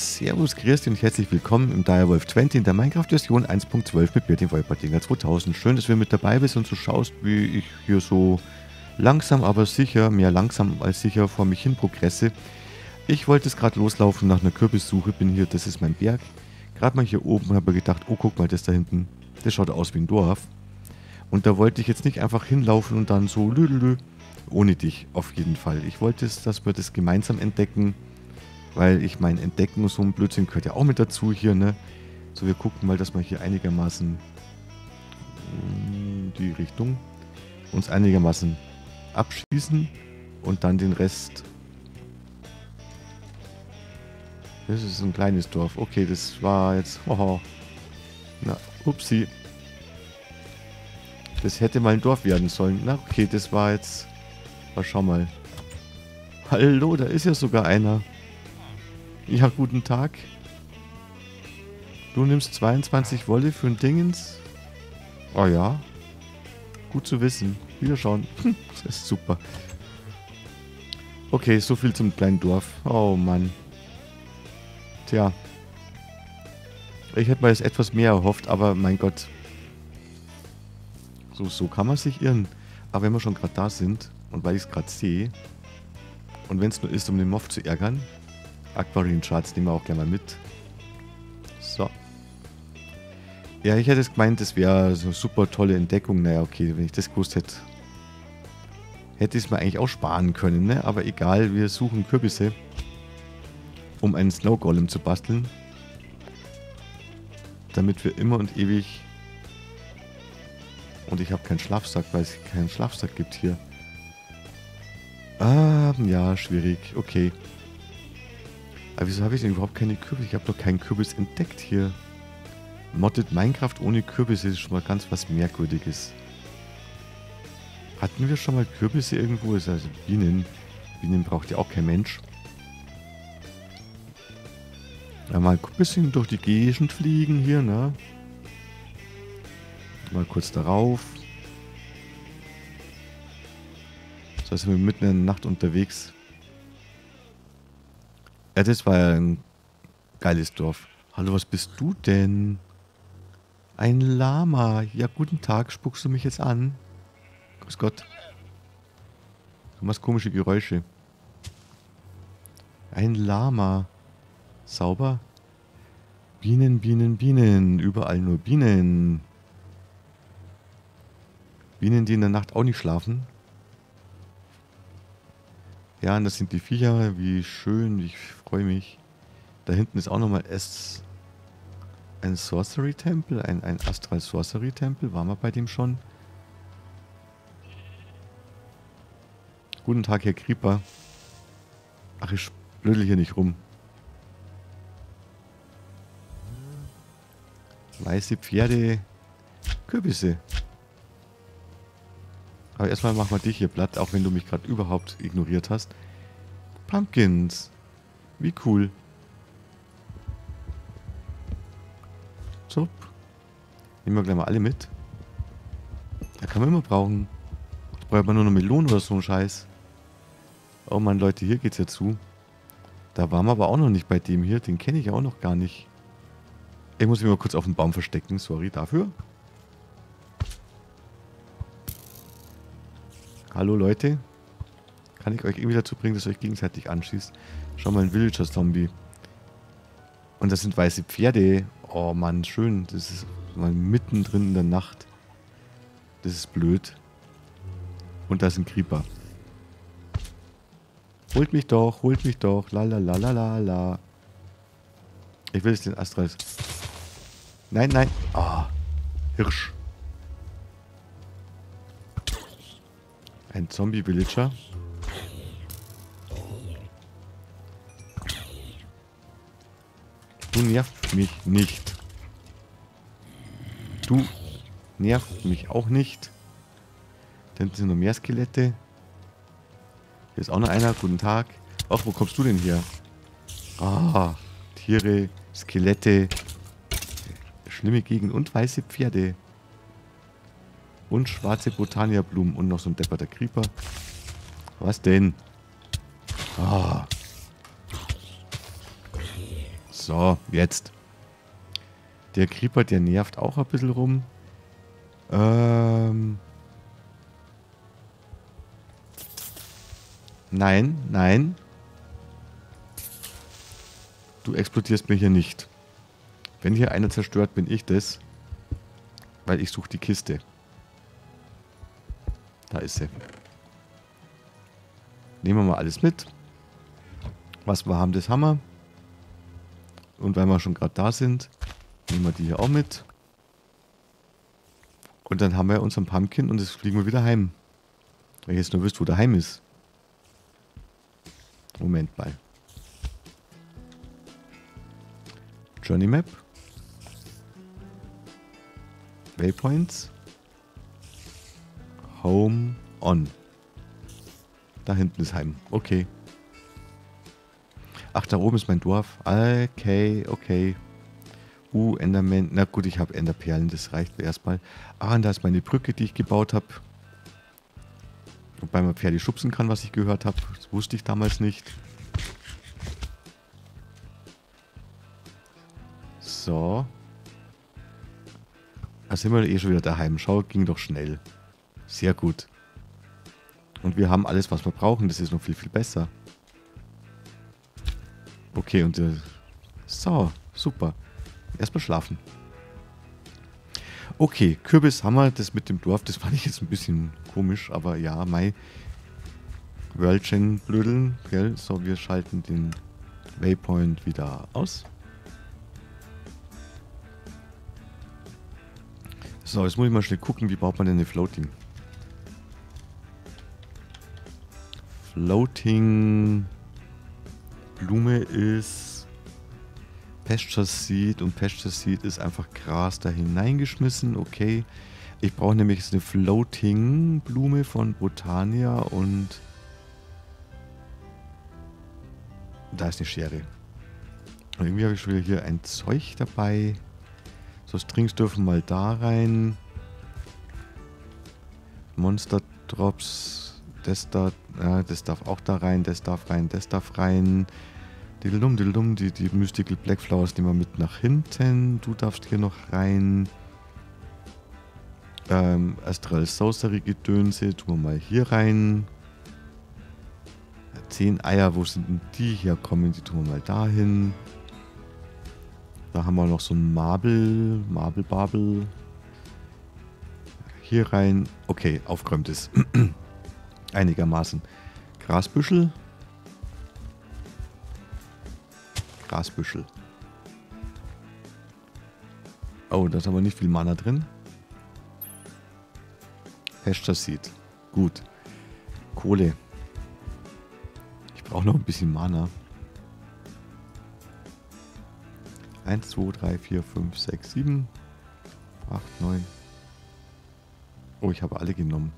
Servus, grüß und herzlich willkommen im Direwolf 20 in der Minecraft-Version 1.12 mit Bertin Wolpertinger 2000. Schön, dass du mit dabei bist und so schaust, wie ich hier so langsam, aber sicher, mehr langsam als sicher vor mich hin progresse. Ich wollte es gerade loslaufen nach einer Kürbissuche, bin hier, das ist mein Berg. Gerade mal hier oben habe ich gedacht, oh guck mal, das da hinten, das schaut aus wie ein Dorf. Und da wollte ich jetzt nicht einfach hinlaufen und dann so lülülü, ohne dich auf jeden Fall. Ich wollte es, dass wir das gemeinsam entdecken weil ich meine, Entdecken so ein Blödsinn gehört ja auch mit dazu hier, ne? So, wir gucken mal, dass wir hier einigermaßen in die Richtung uns einigermaßen abschließen und dann den Rest. Das ist ein kleines Dorf. Okay, das war jetzt. Oh, na, upsi. Das hätte mal ein Dorf werden sollen. Na, okay, das war jetzt. Oh, schau mal. Hallo, da ist ja sogar einer. Ja, guten Tag. Du nimmst 22 Wolle für ein Dingens? Oh ja. Gut zu wissen. Wieder schauen. das ist super. Okay, so viel zum kleinen Dorf. Oh Mann. Tja. Ich hätte mir jetzt etwas mehr erhofft, aber mein Gott. So, so kann man sich irren. Aber wenn wir schon gerade da sind und weil ich es gerade sehe und wenn es nur ist, um den Moff zu ärgern, Aquamarine Charts nehmen wir auch gerne mal mit. So. Ja, ich hätte es gemeint, das wäre so eine super tolle Entdeckung. Naja, okay, wenn ich das gewusst hätte, hätte ich es mir eigentlich auch sparen können, ne? Aber egal, wir suchen Kürbisse, um einen Snow Golem zu basteln. Damit wir immer und ewig... Und ich habe keinen Schlafsack, weil es keinen Schlafsack gibt hier. Ah, ja, schwierig. Okay. Aber wieso habe ich denn überhaupt keine Kürbisse? Ich habe doch keinen Kürbis entdeckt hier. Modded Minecraft ohne Kürbisse ist schon mal ganz was Merkwürdiges. Hatten wir schon mal Kürbisse irgendwo? Ist also Bienen. Bienen braucht ja auch kein Mensch. Ja, mal ein bisschen durch die Gegend fliegen hier, ne? Mal kurz darauf. So sind wir mitten in der Nacht unterwegs. Ja, das war ja ein geiles Dorf. Hallo, was bist du denn? Ein Lama. Ja, guten Tag. Spuckst du mich jetzt an? Grüß Gott. Du machst komische Geräusche. Ein Lama. Sauber? Bienen, Bienen, Bienen. Überall nur Bienen. Bienen, die in der Nacht auch nicht schlafen. Ja, und das sind die Viecher. Wie schön. Ich freue mich. Da hinten ist auch nochmal S ein Sorcery Tempel, ein, ein Astral Sorcery Tempel. Waren wir bei dem schon? Guten Tag, Herr Creeper. Ach, ich blödel hier nicht rum. Weiße Pferde, Kürbisse. Aber erstmal machen wir dich hier platt, auch wenn du mich gerade überhaupt ignoriert hast. Pumpkins. Wie cool. So. Nehmen wir gleich mal alle mit. Da kann man immer brauchen. Jetzt braucht man nur eine Melone oder so ein Scheiß. Oh Mann, Leute, hier geht's ja zu. Da waren wir aber auch noch nicht bei dem hier. Den kenne ich auch noch gar nicht. Ich muss mich mal kurz auf den Baum verstecken. Sorry dafür. Hallo Leute. Kann ich euch irgendwie dazu bringen, dass ihr euch gegenseitig anschießt? Schau mal, ein Villager-Zombie. Und das sind weiße Pferde. Oh Mann, schön. Das ist mal mittendrin in der Nacht. Das ist blöd. Und da ein Creeper. Holt mich doch, holt mich doch. La la la la la la. Ich will jetzt den Astral. Nein, nein. Ah, Hirsch. Ein Zombie-Villager. Du nervt mich nicht. Du nervt mich auch nicht. Dann sind noch mehr Skelette. Hier ist auch noch einer. Guten Tag. Ach, wo kommst du denn her? Ah, Tiere, Skelette, schlimme Gegend und weiße Pferde. Und schwarze Botania-Blumen und noch so ein depperter Creeper. Was denn? Ah. So, jetzt. Der Creeper, der nervt auch ein bisschen rum. Ähm. Nein, nein. Du explodierst mir hier nicht. Wenn hier einer zerstört, bin ich das. Weil ich suche die Kiste. Da ist sie. Nehmen wir mal alles mit. Was wir haben, das haben wir. Und weil wir schon gerade da sind, nehmen wir die hier auch mit. Und dann haben wir unseren Pumpkin und jetzt fliegen wir wieder heim. Weil ich jetzt nur wisst, wo der Heim ist. Moment mal. Journey Map. Waypoints. Home on. Da hinten ist Heim. Okay. Ach, da oben ist mein Dorf. Okay, okay. Uh, Enderman. Na gut, ich habe Enderperlen, das reicht erstmal. Ah, und da ist meine Brücke, die ich gebaut habe. Wobei man Pferde schubsen kann, was ich gehört habe. Das wusste ich damals nicht. So. Da sind wir eh schon wieder daheim. Schau, ging doch schnell. Sehr gut. Und wir haben alles, was wir brauchen. Das ist noch viel, viel besser. Okay, und äh, so, super. Erstmal schlafen. Okay, Kürbis haben wir. Das mit dem Dorf, das fand ich jetzt ein bisschen komisch, aber ja, Mai. Worldchen blödeln, gell? So, wir schalten den Waypoint wieder aus. So, jetzt muss ich mal schnell gucken, wie baut man denn eine Floating? Floating Blume ist Pasture Seed und Pasture Seed ist einfach Gras da hineingeschmissen. Okay. Ich brauche nämlich eine Floating Blume von Botania und da ist eine Schere. Und irgendwie habe ich schon wieder hier ein Zeug dabei. So Strings dürfen mal da rein. Monster Drops. Das da, ja, das darf auch da rein, das darf rein, das darf rein. Diddledum, diddledum, die, die Mystical Black Flowers nehmen wir mit nach hinten. Du darfst hier noch rein. Ähm, Astral Sorcery Gedönse tun wir mal hier rein. Zehn Eier, wo sind denn die hier kommen? Die tun wir mal dahin. Da haben wir noch so ein Marble, Marble Babel. Hier rein. Okay, aufgeräumt ist. Einigermaßen. Grasbüschel. Grasbüschel. Oh, da ist aber nicht viel Mana drin. Pasture Seed. Gut. Kohle. Ich brauche noch ein bisschen Mana. 1, 2, 3, 4, 5, 6, 7, 8, 9. Oh, ich habe alle genommen.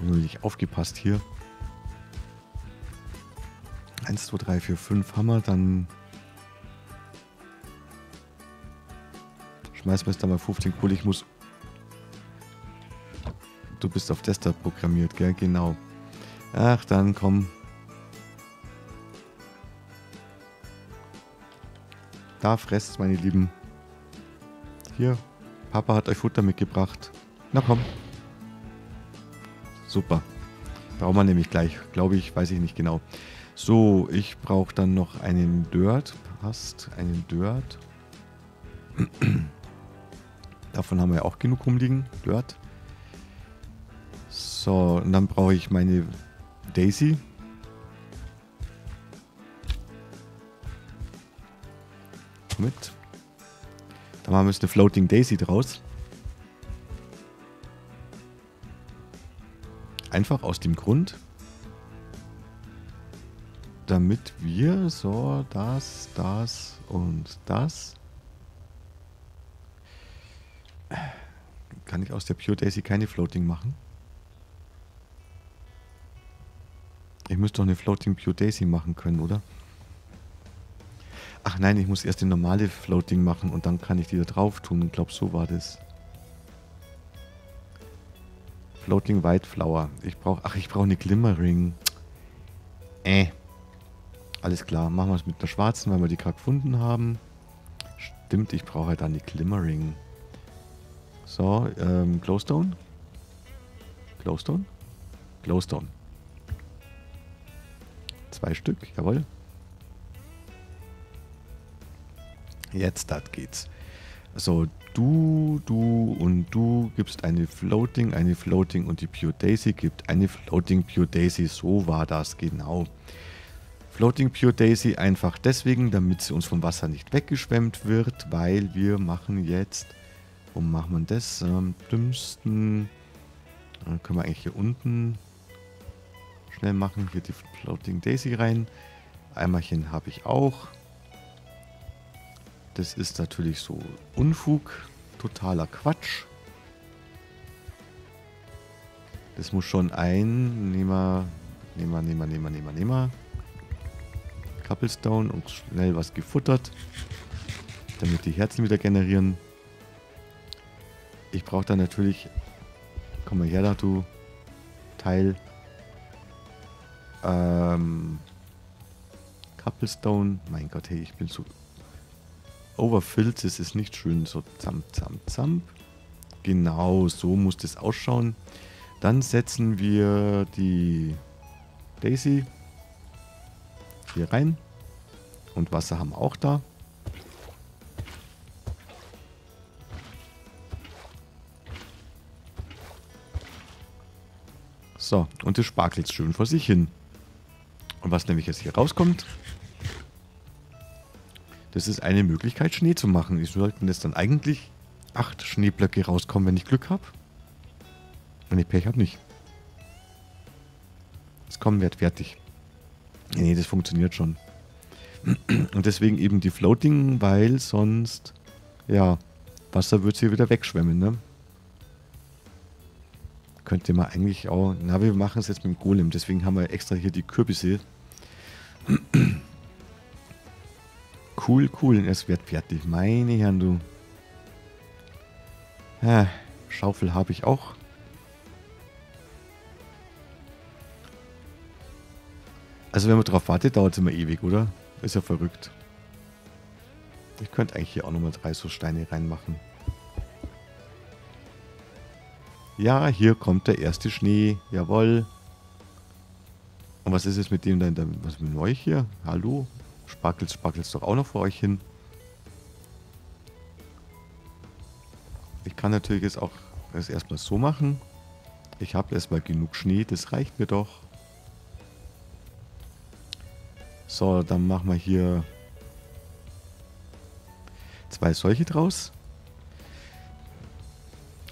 Nur aufgepasst hier. 1, 2, 3, 4, 5 Hammer, dann schmeißen wir jetzt da mal 15 Kohle. Ich muss. Du bist auf Desktop programmiert, gell? Genau. Ach, dann komm. Da fresst, meine Lieben. Hier, Papa hat euch Futter mitgebracht. Na komm. Super. Brauchen wir nämlich gleich. Glaube ich, weiß ich nicht genau. So, ich brauche dann noch einen Dirt. Passt, einen Dirt. Davon haben wir auch genug rumliegen. Dirt. So, und dann brauche ich meine Daisy. mit. Da machen wir jetzt eine Floating Daisy draus. Einfach aus dem Grund, damit wir so das, das und das. Kann ich aus der Pure Daisy keine Floating machen? Ich müsste doch eine Floating Pure Daisy machen können, oder? Ach nein, ich muss erst die normale Floating machen und dann kann ich die da drauf tun. Ich glaube, so war das. Floating White Flower. Ich brauche, ach, ich brauche eine Glimmering. Äh. Alles klar, machen wir es mit der schwarzen, weil wir die gerade gefunden haben. Stimmt, ich brauche halt dann die Glimmering. So, ähm, Glowstone. Glowstone? Glowstone. Zwei Stück, jawohl. Jetzt, das geht's. So, du, du und du gibst eine Floating, eine Floating und die Pure Daisy gibt eine Floating Pure Daisy. So war das genau. Floating Pure Daisy einfach deswegen, damit sie uns vom Wasser nicht weggeschwemmt wird, weil wir machen jetzt, wo macht man das? Am dümmsten dann können wir eigentlich hier unten schnell machen. Hier die Floating Daisy rein. Eimerchen habe ich auch. Das ist natürlich so Unfug. Totaler Quatsch. Das muss schon ein Nehmer, Nehmer, Nehmer, Nehmer, Nehmer, Nehmer. Couplestone und schnell was gefuttert. Damit die Herzen wieder generieren. Ich brauche dann natürlich Komm mal her da, du Teil. Ähm, Couplestone. Mein Gott, hey, ich bin so overfilled. Das ist nicht schön. So zamp, zamp, zamp. Genau, so muss das ausschauen. Dann setzen wir die Daisy hier rein. Und Wasser haben wir auch da. So, und das sparkelt schön vor sich hin. Und was nämlich jetzt hier rauskommt, das ist eine Möglichkeit, Schnee zu machen. Es sollten jetzt dann eigentlich acht Schneeblöcke rauskommen, wenn ich Glück habe. Wenn ich Pech habe, nicht. Es kommen wird fertig. Nee, das funktioniert schon. Und deswegen eben die Floating, weil sonst, ja, Wasser wird sie wieder wegschwemmen, ne? könnte man eigentlich auch... Na, wir machen es jetzt mit dem Golem. Deswegen haben wir extra hier die Kürbisse. cool, cool. Es wird fertig. Meine Herren, du. Ja, Schaufel habe ich auch. Also wenn man drauf wartet, dauert es immer ewig, oder? Ist ja verrückt. Ich könnte eigentlich hier auch nochmal drei so Steine reinmachen. Ja, hier kommt der erste Schnee. Jawohl. Und was ist es mit dem dann? Was ist mit euch hier? Hallo? Sparkelt, sparkelt doch auch noch vor euch hin. Ich kann natürlich jetzt auch das erstmal so machen. Ich habe erstmal genug Schnee, das reicht mir doch. So, dann machen wir hier zwei solche draus.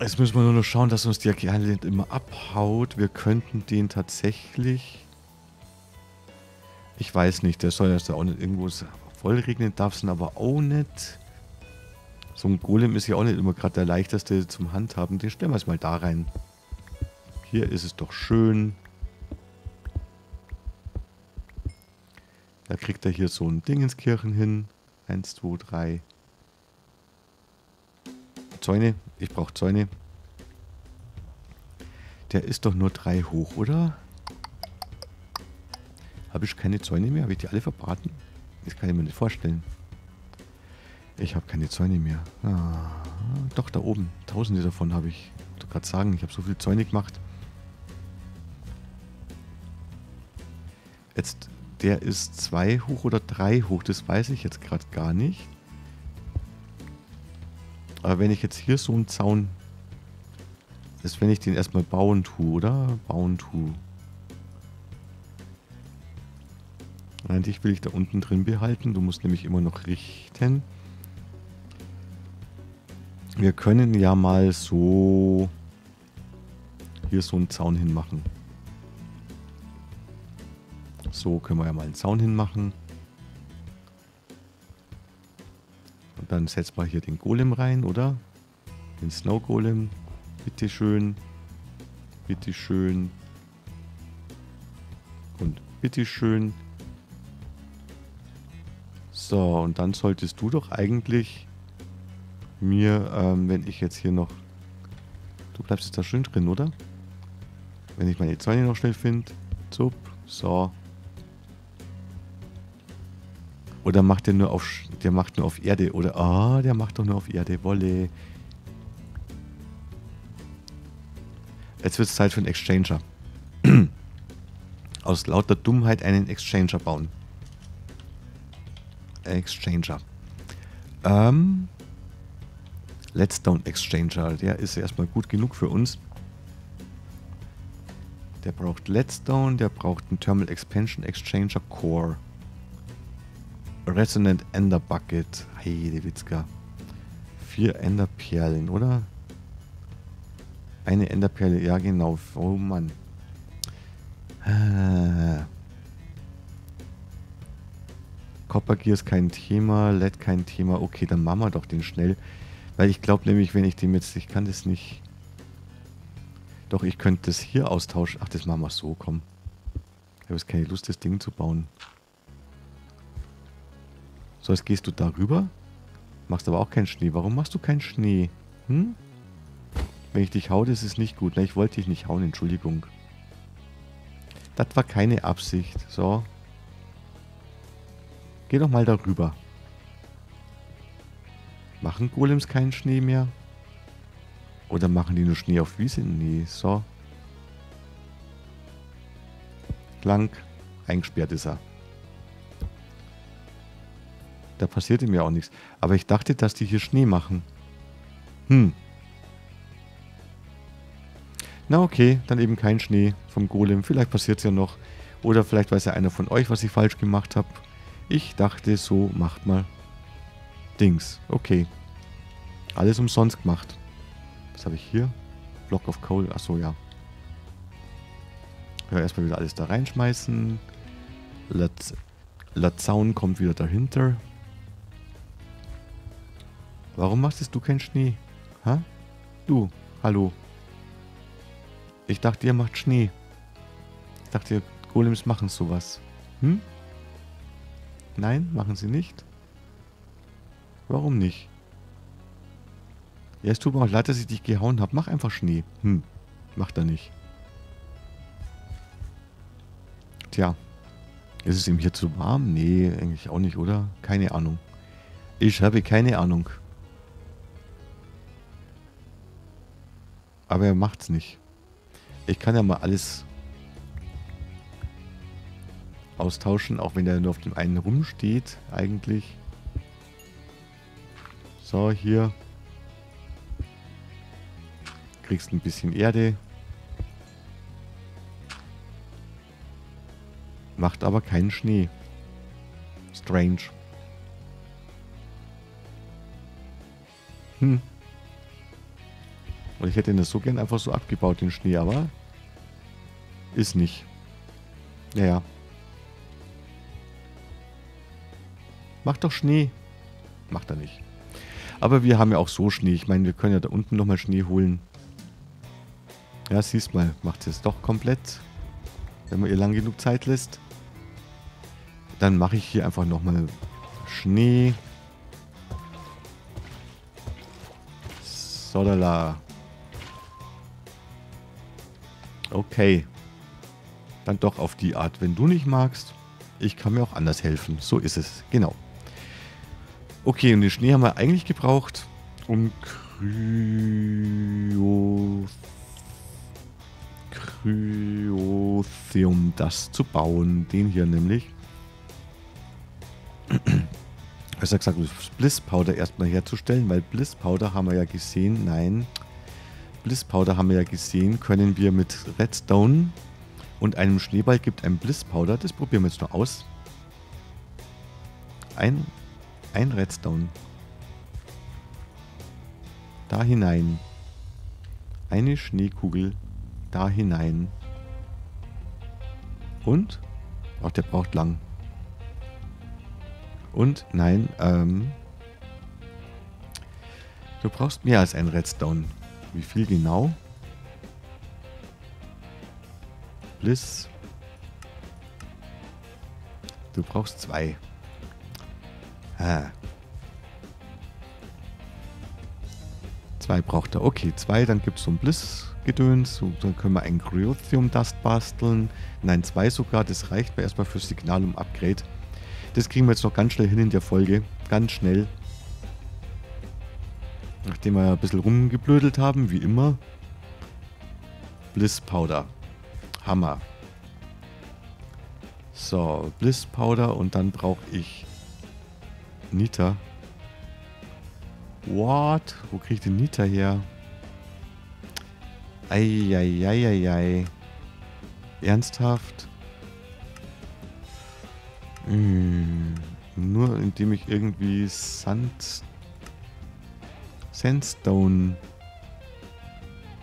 Jetzt müssen wir nur noch schauen, dass uns der nicht immer abhaut. Wir könnten den tatsächlich... Ich weiß nicht, der soll ja auch nicht irgendwo voll regnen, darf es aber auch nicht. So ein Golem ist ja auch nicht immer gerade der leichteste zum Handhaben. Den stellen wir es mal da rein. Hier ist es doch schön. Da kriegt er hier so ein Ding ins Kirchen hin. Eins, zwei, drei. Zäune. Ich brauche Zäune. Der ist doch nur drei hoch, oder? Habe ich keine Zäune mehr? Habe ich die alle verbraten? Das kann ich mir nicht vorstellen. Ich habe keine Zäune mehr. Ah, doch, da oben. Tausende davon habe ich. Ich wollte gerade sagen, ich habe so viel Zäune gemacht. Jetzt, der ist zwei hoch oder drei hoch, das weiß ich jetzt gerade gar nicht. Aber wenn ich jetzt hier so einen Zaun... ist, wenn ich den erstmal bauen tue, oder? Bauen tue. Eigentlich will ich da unten drin behalten. Du musst nämlich immer noch richten. Wir können ja mal so hier so einen Zaun hinmachen. So können wir ja mal einen Zaun hinmachen. Und dann setzt man hier den Golem rein, oder? Den Snow Golem. Bitteschön. Bitteschön. Und bitteschön. So, und dann solltest du doch eigentlich mir, ähm, wenn ich jetzt hier noch... Du bleibst jetzt da schön drin, oder? Wenn ich meine Zäune noch schnell finde. Zup. So. Oder macht der nur auf, der macht nur auf Erde? Oder, ah, oh, der macht doch nur auf Erde. Wolle. Jetzt wird es Zeit für einen Exchanger. Aus lauter Dummheit einen Exchanger bauen. Exchanger. Ähm, Let's Down Exchanger. Der ist erstmal gut genug für uns. Der braucht Let's Down, der braucht einen Thermal Expansion Exchanger Core. Resonant Ender Bucket. Heide Witzka. Vier Enderperlen, oder? Eine Enderperle, ja genau. Oh Mann. Ah. Copper Gear ist kein Thema, LED kein Thema. Okay, dann machen wir doch den schnell. Weil ich glaube nämlich, wenn ich dem jetzt... Ich kann das nicht... Doch, ich könnte das hier austauschen. Ach, das machen wir so, komm. Ich habe jetzt keine Lust, das Ding zu bauen. So, jetzt gehst du darüber. Machst aber auch keinen Schnee. Warum machst du keinen Schnee? Hm? Wenn ich dich hau, das ist nicht gut. Ne, ich wollte dich nicht hauen, Entschuldigung. Das war keine Absicht. So. Geh doch mal darüber. Machen Golems keinen Schnee mehr? Oder machen die nur Schnee auf Wiese? Nee, so. Lang. Eingesperrt ist er. Da passierte mir auch nichts. Aber ich dachte, dass die hier Schnee machen. Hm. Na okay, dann eben kein Schnee vom Golem. Vielleicht passiert es ja noch. Oder vielleicht weiß ja einer von euch, was ich falsch gemacht habe. Ich dachte, so macht mal Dings. Okay. Alles umsonst gemacht. Was habe ich hier? Block of Coal. Achso, ja. Ja, erstmal wieder alles da reinschmeißen. Lazaun kommt wieder dahinter. Warum machst du keinen Schnee? Ha? Du, hallo. Ich dachte, ihr macht Schnee. Ich dachte, Golems machen sowas. Hm? Nein, machen sie nicht. Warum nicht? Ja, es tut mir auch leid, dass ich dich gehauen habe. Mach einfach Schnee. Hm, macht er nicht. Tja. Ist es ihm hier zu warm? Nee, eigentlich auch nicht, oder? Keine Ahnung. Ich habe keine Ahnung. Aber er macht's nicht. Ich kann ja mal alles austauschen, auch wenn der nur auf dem einen rumsteht, eigentlich. So, hier. Kriegst ein bisschen Erde. Macht aber keinen Schnee. Strange. Hm. Und ich hätte das so gern einfach so abgebaut, den Schnee, aber ist nicht. Naja. Macht doch Schnee. Macht er nicht. Aber wir haben ja auch so Schnee. Ich meine, wir können ja da unten nochmal Schnee holen. Ja, siehst mal, macht es doch komplett. Wenn man ihr lang genug Zeit lässt. Dann mache ich hier einfach nochmal Schnee. Sodala. Okay. Dann doch auf die Art. Wenn du nicht magst, ich kann mir auch anders helfen. So ist es. Genau. Okay, und den Schnee haben wir eigentlich gebraucht, um Kryo... Kryothium das zu bauen. Den hier nämlich. Besser gesagt, Bliss Powder erstmal herzustellen, weil Bliss Powder haben wir ja gesehen, nein, Bliss Powder haben wir ja gesehen, können wir mit Redstone und einem Schneeball gibt ein Bliss Powder. Das probieren wir jetzt noch aus. Ein, ein Redstone. Da hinein. Eine Schneekugel da hinein. Und? Ach, der braucht lang. Und? Nein, ähm... Du brauchst mehr als ein Redstone. Wie viel genau? Bliss. Du brauchst zwei. Ah. Zwei braucht er. Okay, zwei, dann gibt es so ein Bliss-Gedöns. So, dann können wir ein Cryothium Dust basteln. Nein, zwei sogar. Das reicht mir erstmal für Signal um Upgrade. Das kriegen wir jetzt noch ganz schnell hin in der Folge. Ganz schnell. Nachdem wir ein bisschen rumgeblödelt haben, wie immer. Bliss Powder. Hammer. So, Bliss Powder und dann brauche ich Nita. What? Wo kriege ich den Nita her? Eieieiei. Ernsthaft? Hm, nur indem ich irgendwie Sand... Sandstone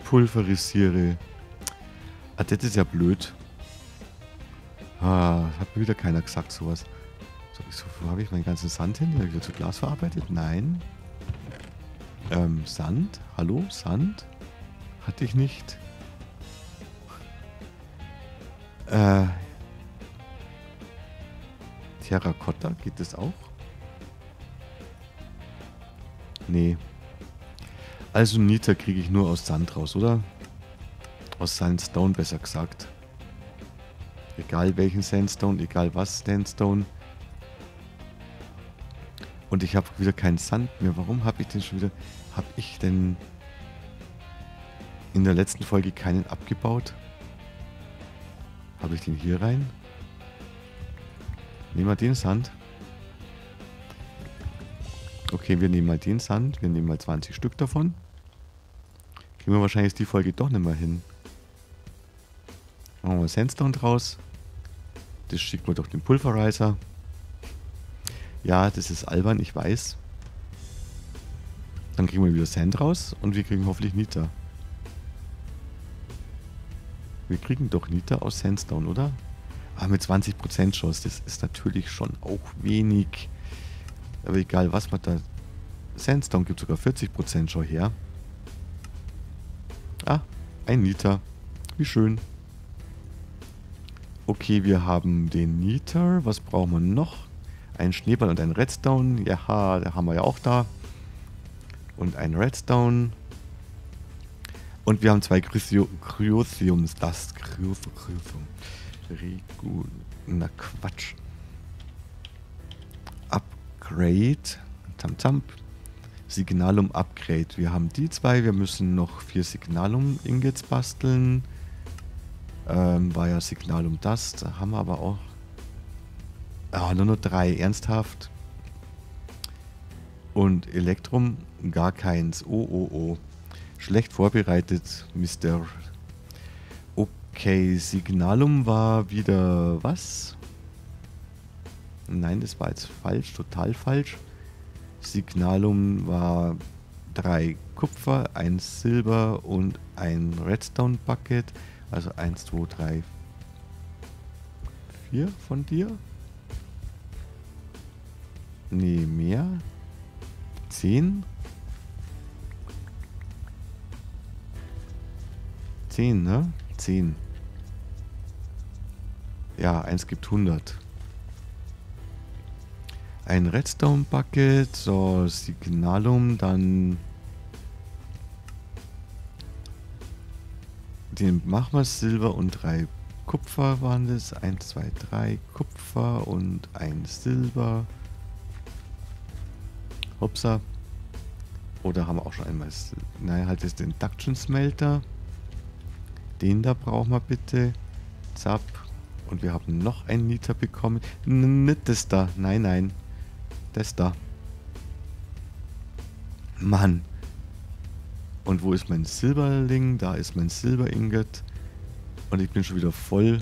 pulverisiere. Ah, das ist ja blöd. Ah, hat mir wieder keiner gesagt sowas. So, so, wo habe ich meinen ganzen Sand hin? Habe ich wieder zu Glas verarbeitet? Nein. Ähm, Sand? Hallo? Sand? Hatte ich nicht. Äh. Terrakotta, geht das auch? Nee. Also Nita kriege ich nur aus Sand raus, oder? Aus Sandstone besser gesagt. Egal welchen Sandstone, egal was Sandstone. Und ich habe wieder keinen Sand mehr. Warum habe ich denn schon wieder... Habe ich denn in der letzten Folge keinen abgebaut? Habe ich den hier rein? Nehmen wir den Sand. Okay, wir nehmen mal den Sand. Wir nehmen mal 20 Stück davon. Kriegen wir wahrscheinlich die Folge doch nicht mehr hin. Machen wir Sandstone draus. Das schicken wir doch den Pulverizer. Ja, das ist albern, ich weiß. Dann kriegen wir wieder Sand raus und wir kriegen hoffentlich Nita. Wir kriegen doch Nita aus Sandstone, oder? Aber mit 20% Chance, das ist natürlich schon auch wenig. Aber egal, was man da... Sandstone gibt sogar 40% schon her. Ah, ein Nita. Wie schön. Okay, wir haben den Niter. Was brauchen wir noch? Ein Schneeball und ein Redstone. Ja, der haben wir ja auch da. Und ein Redstone. Und wir haben zwei Cryothiums. Das Cryothium. Na Quatsch. Upgrade. Tamtam. Signalum Upgrade. Wir haben die zwei. Wir müssen noch vier Signalum Ingots basteln. Ähm, war ja Signalum das. Da haben wir aber auch. Ah, nur noch drei. Ernsthaft. Und Elektrum gar keins. Oh, oh, oh. Schlecht vorbereitet, Mr. Okay, Signalum war wieder was? Nein, das war jetzt falsch, total falsch. Signalum war drei Kupfer, ein Silber und ein Redstone Bucket. Also 1, 2, 3, 4 von dir? Nee, mehr? 10? 10, ne? 10. Ja, eins gibt 100. Ein Redstone Bucket, so Signalum, dann den machen wir Silber und drei Kupfer waren das. 1, 2, 3 Kupfer und ein Silber. Hopsa. Oder haben wir auch schon einmal... Nein, halt jetzt den Induction Smelter. Den da brauchen wir bitte. Zap. Und wir haben noch ein Niter bekommen. N nicht das da. Nein, nein. Das da. Mann. Und wo ist mein Silberling? Da ist mein Silber-Ingot. Und ich bin schon wieder voll.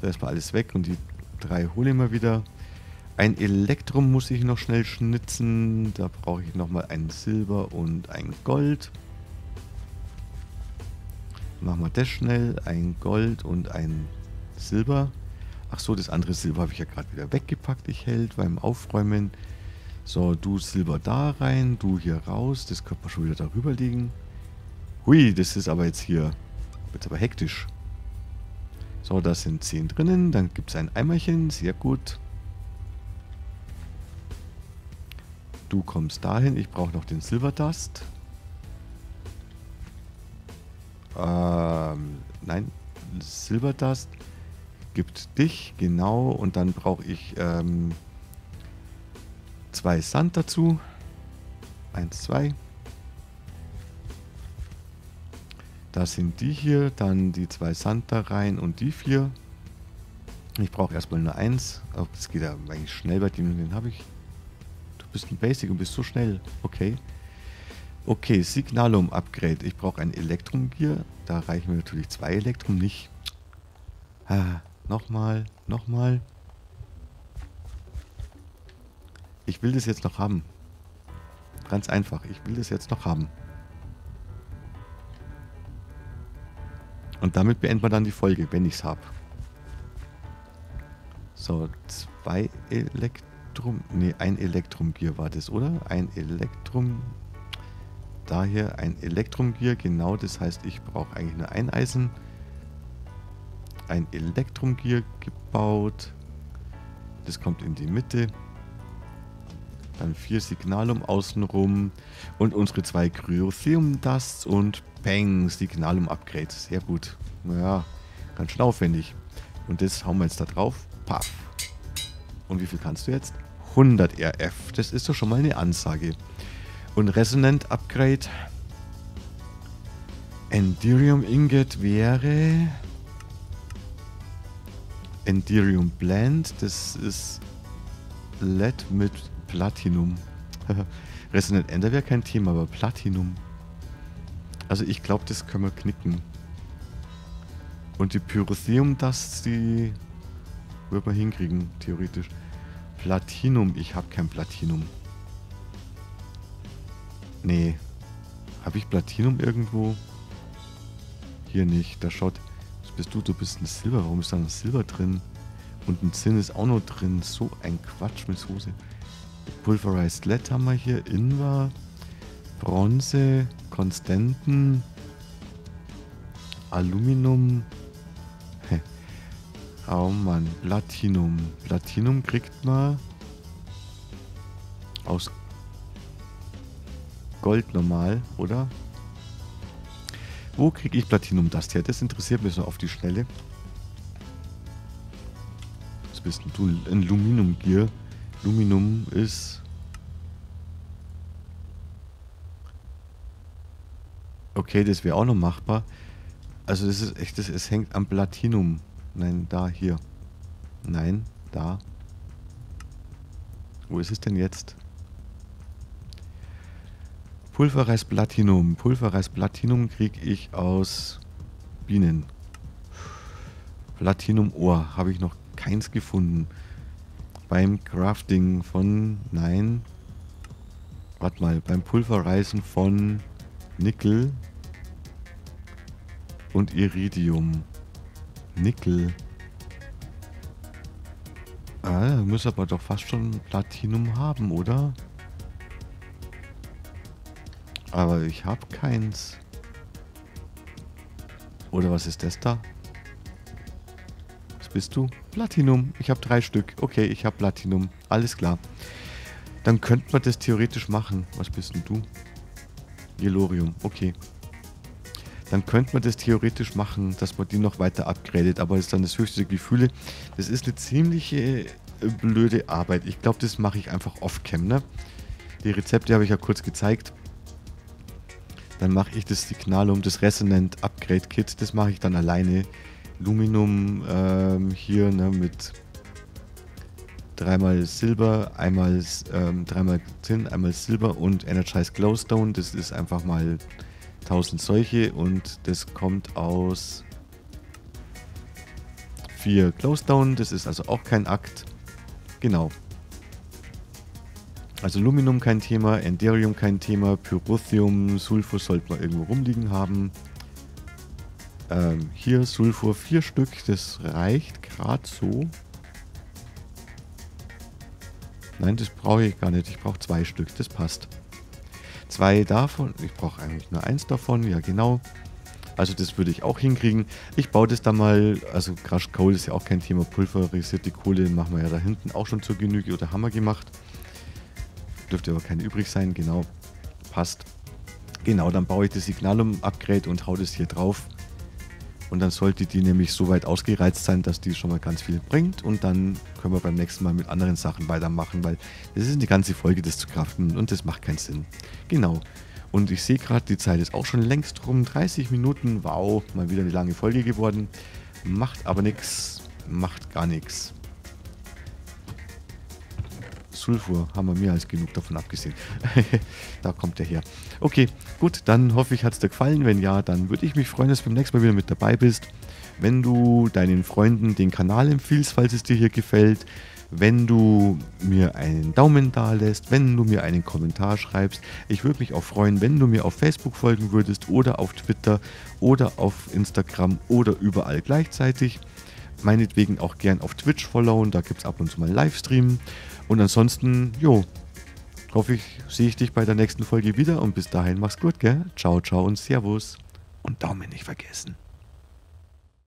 So, erstmal alles weg und die drei hole ich mal wieder. Ein Elektrum muss ich noch schnell schnitzen. Da brauche ich nochmal ein Silber und ein Gold. Machen wir das schnell. Ein Gold und ein Silber. Ach so, das andere Silber habe ich ja gerade wieder weggepackt. Ich hält beim Aufräumen. So, du Silber da rein, du hier raus. Das könnte man schon wieder darüber liegen. Hui, das ist aber jetzt hier. Jetzt aber hektisch. So, da sind 10 drinnen. Dann gibt es ein Eimerchen. Sehr gut. Du kommst dahin. Ich brauche noch den Silver Dust. Ähm, nein, Silver Dust. gibt dich, genau. Und dann brauche ich ähm, zwei Sand dazu. Eins, zwei. Das sind die hier, dann die zwei Sand da rein und die vier. Ich brauche erstmal nur eins. Oh, das geht ja eigentlich schnell bei dem, den habe ich. Bist ein Basic und bist so schnell. Okay. Okay, Signalum Upgrade. Ich brauche ein Elektrum Gear. Da reichen mir natürlich zwei Elektrum nicht. Ah, nochmal, nochmal. Ich will das jetzt noch haben. Ganz einfach. Ich will das jetzt noch haben. Und damit beenden wir dann die Folge, wenn ich es habe. So, zwei Elektrum... Ne, ein Elektrumgear war das, oder? Ein Elektrum... Daher ein Elektrumgear, genau. Das heißt, ich brauche eigentlich nur ein Eisen. Ein Elektrumgear gebaut. Das kommt in die Mitte. Dann vier Signalum außenrum. Und unsere zwei Cryothium Dusts und Peng, Signalum Upgrade. Sehr gut. Naja, ganz schön aufwendig. Und das hauen wir jetzt da drauf. Paff. Und wie viel kannst du jetzt? 100 RF. Das ist doch schon mal eine Ansage. Und Resonant Upgrade. Enderium Ingot wäre... Enderium Blend. Das ist LED mit Platinum. Resonant Ender wäre kein Thema, aber Platinum. Also ich glaube, das können wir knicken. Und die Pyrotheum Dust, die wird man hinkriegen, theoretisch. Platinum, ich habe kein Platinum. Nee. Habe ich Platinum irgendwo? Hier nicht. Da schaut. Was bist du? Du bist ein Silber. Warum ist da ein Silber drin? Und ein Zinn ist auch noch drin. So ein Quatsch mit Soße. Pulverized Lead haben wir hier. Invar. Bronze. Konstanten. Aluminium. Oh Mann, Platinum. Platinum kriegt man aus Gold normal, oder? Wo kriege ich Platinum das her? Das interessiert mich so auf die Schnelle. Was bist du? Ein Luminum Gear. Luminum ist Okay, das wäre auch noch machbar. Also das ist echt, das, es hängt am Platinum. Nein, da, hier. Nein, da. Wo ist es denn jetzt? Pulverreis Platinum. Pulverreis Platinum kriege ich aus Bienen. Platinum Ohr habe ich noch keins gefunden. Beim Crafting von, nein, warte mal, beim Pulverreisen von Nickel und Iridium. Nickel. Ah, muss aber doch fast schon Platinum haben, oder? Aber ich habe keins. Oder was ist das da? Was bist du? Platinum. Ich habe drei Stück. Okay, ich habe Platinum. Alles klar. Dann könnte man das theoretisch machen. Was bist denn du? Yellorium. Okay dann könnte man das theoretisch machen, dass man die noch weiter upgradet, aber das ist dann das höchste Gefühle. Das ist eine ziemliche äh, blöde Arbeit. Ich glaube, das mache ich einfach off-cam, ne? Die Rezepte habe ich ja kurz gezeigt. Dann mache ich das Signalum, das Resonant Upgrade Kit, das mache ich dann alleine. Luminum ähm, hier ne, mit dreimal Silber, einmal ähm, dreimal Tin, einmal Silber und Energized Glowstone. Das ist einfach mal 1000 solche und das kommt aus 4 Close-Down. Das ist also auch kein Akt. Genau. Also Luminum kein Thema, Enderium kein Thema, Pyrothium, Sulfur sollte man irgendwo rumliegen haben. Ähm, hier Sulfur 4 Stück, das reicht gerade so. Nein, das brauche ich gar nicht. Ich brauche zwei Stück, das passt. Zwei davon, ich brauche eigentlich nur eins davon, ja genau. Also das würde ich auch hinkriegen. Ich baue das dann mal, also Crush Coal ist ja auch kein Thema, pulverisierte Kohle machen wir ja da hinten auch schon zur Genüge oder wir gemacht. Dürfte aber keine übrig sein, genau, passt. Genau, dann baue ich das Signalum-Upgrade und hau das hier drauf. Und dann sollte die nämlich so weit ausgereizt sein, dass die schon mal ganz viel bringt. Und dann können wir beim nächsten Mal mit anderen Sachen weitermachen, weil das ist eine ganze Folge, das zu kraften und das macht keinen Sinn. Genau. Und ich sehe gerade, die Zeit ist auch schon längst rum. 30 Minuten. Wow, mal wieder eine lange Folge geworden. Macht aber nichts. Macht gar nichts. Sulfur haben wir mehr als genug davon abgesehen. da kommt er her. Okay, gut, dann hoffe ich, hat es dir gefallen. Wenn ja, dann würde ich mich freuen, dass du beim nächsten Mal wieder mit dabei bist. Wenn du deinen Freunden den Kanal empfiehlst, falls es dir hier gefällt, wenn du mir einen Daumen da lässt, wenn du mir einen Kommentar schreibst. Ich würde mich auch freuen, wenn du mir auf Facebook folgen würdest oder auf Twitter oder auf Instagram oder überall gleichzeitig. Meinetwegen auch gern auf Twitch followen, da gibt es ab und zu mal Livestream. Und ansonsten, jo, hoffe ich, sehe ich dich bei der nächsten Folge wieder und bis dahin mach's gut, gell? Ciao, ciao und Servus. Und Daumen nicht vergessen.